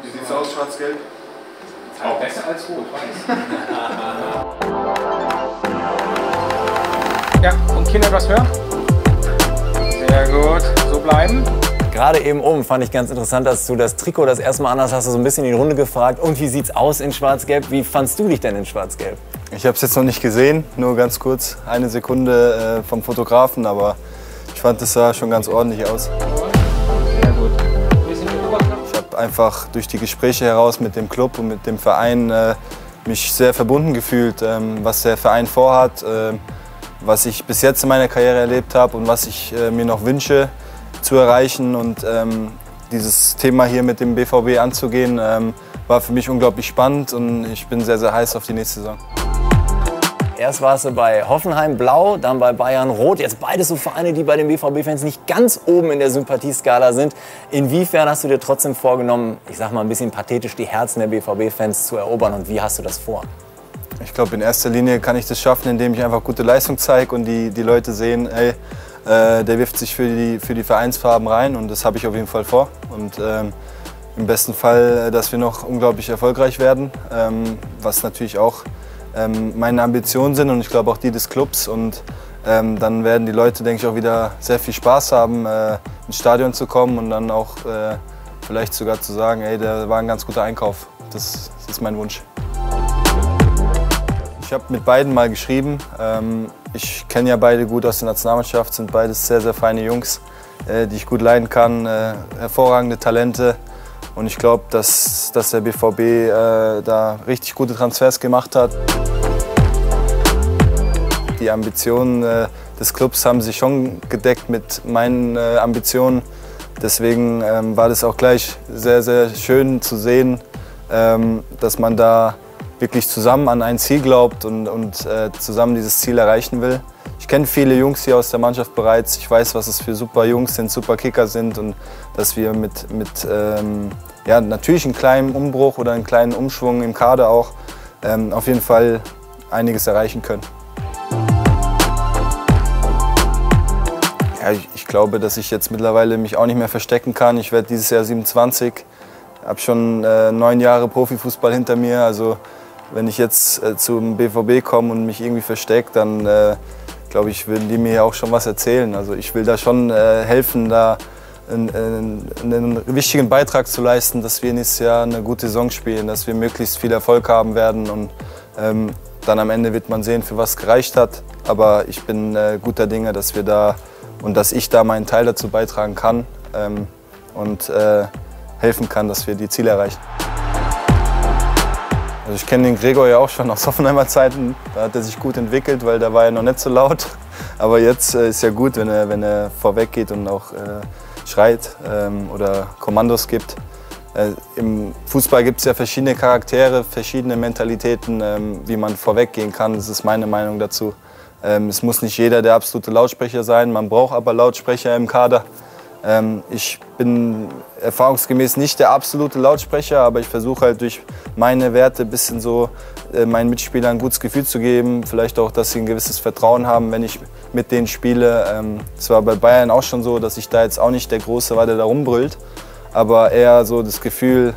Wie sieht's aus, schwarz-gelb? Auch besser als rot, weiß. ja, und Kinder etwas höher? Sehr gut, so bleiben. Gerade eben oben fand ich ganz interessant, dass du das Trikot das erste Mal anders hast, du so ein bisschen in die Runde gefragt. Und wie sieht's aus in Schwarz-Gelb? Wie fandst du dich denn in Schwarz-Gelb? Ich habe es jetzt noch nicht gesehen, nur ganz kurz, eine Sekunde äh, vom Fotografen, aber ich fand es sah schon ganz ordentlich aus. Einfach durch die Gespräche heraus mit dem Club und mit dem Verein äh, mich sehr verbunden gefühlt, ähm, was der Verein vorhat, äh, was ich bis jetzt in meiner Karriere erlebt habe und was ich äh, mir noch wünsche zu erreichen. Und ähm, dieses Thema hier mit dem BVB anzugehen, ähm, war für mich unglaublich spannend und ich bin sehr, sehr heiß auf die nächste Saison. Erst warst du bei Hoffenheim Blau, dann bei Bayern Rot. Jetzt beides so Vereine, die bei den BVB-Fans nicht ganz oben in der Sympathieskala sind. Inwiefern hast du dir trotzdem vorgenommen, ich sag mal ein bisschen pathetisch, die Herzen der BVB-Fans zu erobern und wie hast du das vor? Ich glaube, in erster Linie kann ich das schaffen, indem ich einfach gute Leistung zeige und die, die Leute sehen, ey, äh, der wirft sich für die, für die Vereinsfarben rein und das habe ich auf jeden Fall vor. Und ähm, im besten Fall, äh, dass wir noch unglaublich erfolgreich werden, ähm, was natürlich auch ähm, meine Ambitionen sind und ich glaube auch die des Clubs. Und ähm, dann werden die Leute, denke ich, auch wieder sehr viel Spaß haben, äh, ins Stadion zu kommen und dann auch äh, vielleicht sogar zu sagen, ey, der war ein ganz guter Einkauf. Das, das ist mein Wunsch. Ich habe mit beiden mal geschrieben. Ähm, ich kenne ja beide gut aus der Nationalmannschaft, sind beides sehr, sehr feine Jungs, äh, die ich gut leiden kann, äh, hervorragende Talente. Und ich glaube, dass, dass der BVB äh, da richtig gute Transfers gemacht hat. Die Ambitionen äh, des Clubs haben sich schon gedeckt mit meinen äh, Ambitionen. Deswegen ähm, war das auch gleich sehr, sehr schön zu sehen, ähm, dass man da wirklich zusammen an ein Ziel glaubt und, und äh, zusammen dieses Ziel erreichen will. Ich kenne viele Jungs hier aus der Mannschaft bereits. Ich weiß, was es für super Jungs sind, super Kicker sind und dass wir mit, mit ähm, ja, natürlich einem kleinen Umbruch oder einem kleinen Umschwung im Kader auch ähm, auf jeden Fall einiges erreichen können. Ja, ich, glaube, dass ich jetzt mittlerweile mich auch nicht mehr verstecken kann. Ich werde dieses Jahr 27, habe schon äh, neun Jahre Profifußball hinter mir. Also wenn ich jetzt äh, zum BVB komme und mich irgendwie verstecke, dann äh, glaube ich, würden die mir auch schon was erzählen. Also ich will da schon äh, helfen, da einen, einen, einen, wichtigen Beitrag zu leisten, dass wir nächstes Jahr eine gute Saison spielen, dass wir möglichst viel Erfolg haben werden und ähm, dann am Ende wird man sehen, für was gereicht hat. Aber ich bin äh, guter Dinge, dass wir da und dass ich da meinen Teil dazu beitragen kann ähm, und äh, helfen kann, dass wir die Ziele erreichen. Also ich kenne den Gregor ja auch schon aus Hoffenheimer Zeiten. Da hat er sich gut entwickelt, weil da war er noch nicht so laut. Aber jetzt äh, ist ja gut, wenn er, wenn er vorweg geht und auch äh, schreit ähm, oder Kommandos gibt. Äh, Im Fußball gibt es ja verschiedene Charaktere, verschiedene Mentalitäten, ähm, wie man vorweggehen kann. Das ist meine Meinung dazu. Ähm, es muss nicht jeder der absolute Lautsprecher sein, man braucht aber Lautsprecher im Kader. Ähm, ich bin erfahrungsgemäß nicht der absolute Lautsprecher, aber ich versuche halt durch meine Werte ein bisschen so äh, meinen Mitspielern ein gutes Gefühl zu geben. Vielleicht auch, dass sie ein gewisses Vertrauen haben, wenn ich mit denen spiele. Ähm, es war bei Bayern auch schon so, dass ich da jetzt auch nicht der Große war, der da rumbrüllt, aber eher so das Gefühl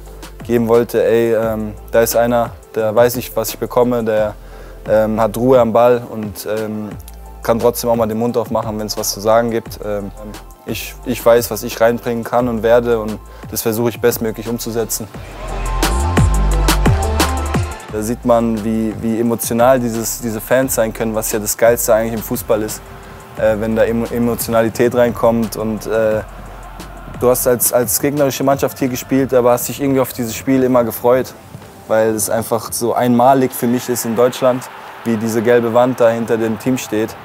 geben wollte, ey, ähm, da ist einer, der weiß ich, was ich bekomme, der hat Ruhe am Ball und kann trotzdem auch mal den Mund aufmachen, wenn es was zu sagen gibt. Ich, ich weiß, was ich reinbringen kann und werde und das versuche ich bestmöglich umzusetzen. Da sieht man, wie, wie emotional dieses, diese Fans sein können, was ja das Geilste eigentlich im Fußball ist. Äh, wenn da Emotionalität reinkommt und äh, du hast als, als gegnerische Mannschaft hier gespielt, aber hast dich irgendwie auf dieses Spiel immer gefreut, weil es einfach so einmalig für mich ist in Deutschland, wie diese gelbe Wand da hinter dem Team steht.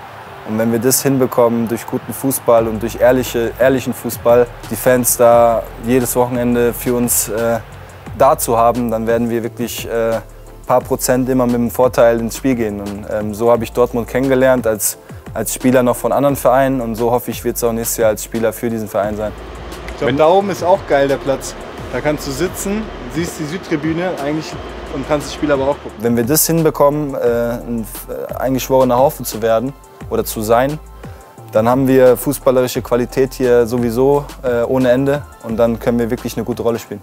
Und wenn wir das hinbekommen durch guten Fußball und durch ehrliche, ehrlichen Fußball, die Fans da jedes Wochenende für uns äh, da zu haben, dann werden wir wirklich äh, ein paar Prozent immer mit dem Vorteil ins Spiel gehen. Und ähm, so habe ich Dortmund kennengelernt als, als Spieler noch von anderen Vereinen und so hoffe ich, wird es auch nächstes Jahr als Spieler für diesen Verein sein. Ich glaube, da oben ist auch geil der Platz. Da kannst du sitzen, siehst die Südtribüne eigentlich und kannst das Spiel aber auch gucken. Wenn wir das hinbekommen, äh, ein äh, eingeschworener Haufen zu werden, oder zu sein. Dann haben wir fußballerische Qualität hier sowieso äh, ohne Ende und dann können wir wirklich eine gute Rolle spielen.